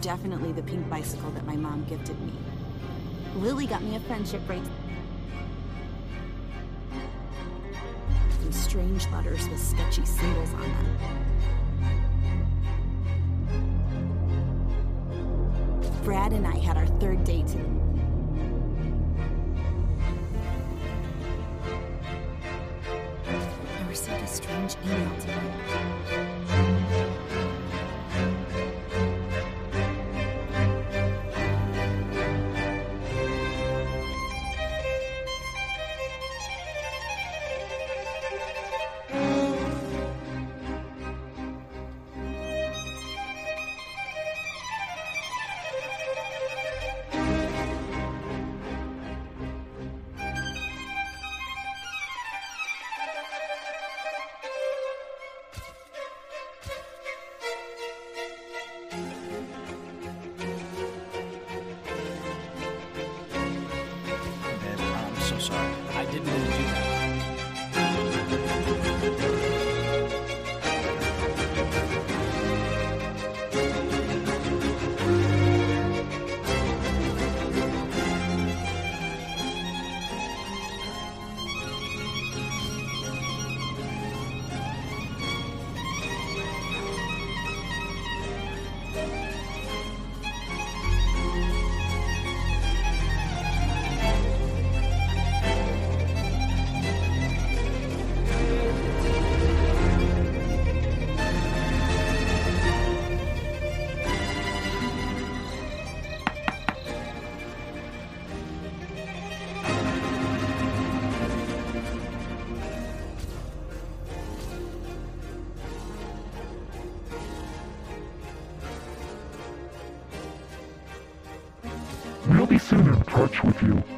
Definitely the pink bicycle that my mom gifted me. Lily got me a friendship bracelet. Some strange letters with sketchy symbols on them. Brad and I had our third date. I received a strange email today. So sorry. I didn't mean to do that. We'll be soon in touch with you.